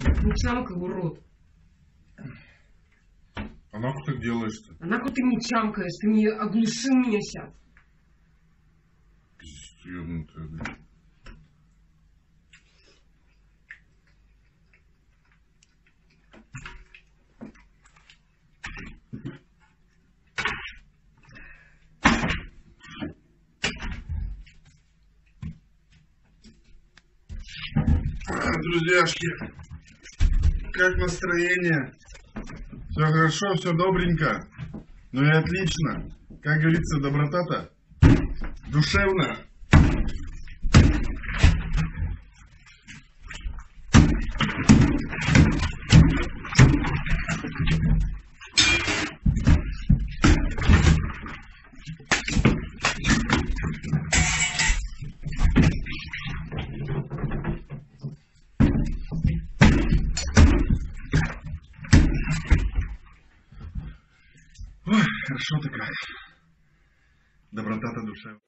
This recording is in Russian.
Не чамкай, урод. А нахуй так делаешь-то? А нахуй ты мне чамкаешь? Ты мне оглушил меня сейчас. Пиздец, ёбнутая, блядь. Друзьяшки, как настроение? Все хорошо, все добренько. Ну и отлично. Как говорится, доброта-то душевно. Ой, хорошо-то как. Доброта-то душевно.